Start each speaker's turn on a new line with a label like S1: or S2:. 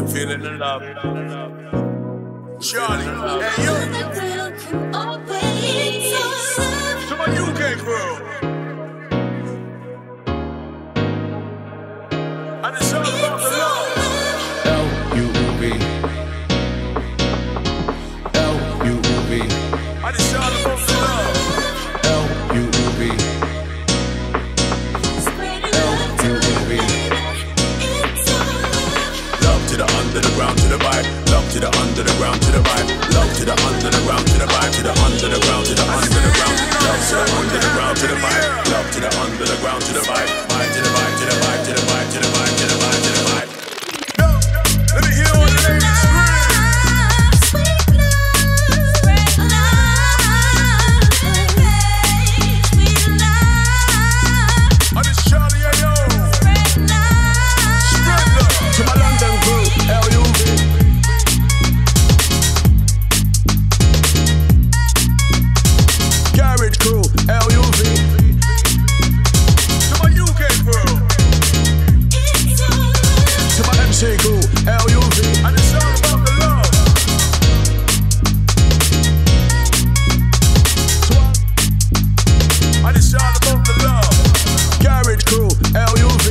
S1: We feeling the love. Charlie, Ayo. To my UK crew. And it's all about the love.
S2: L-U-V.
S1: to the under the ground, to the vibe. Love to the under the ground, to the vibe, to the under the ground, to the under the ground. Love to the under the ground, to the vibe. Love to the under the ground, to the vibe.
S2: Chico, L-U-V,
S1: and it's about the love. About the love.
S2: Garage crew, L-U-V.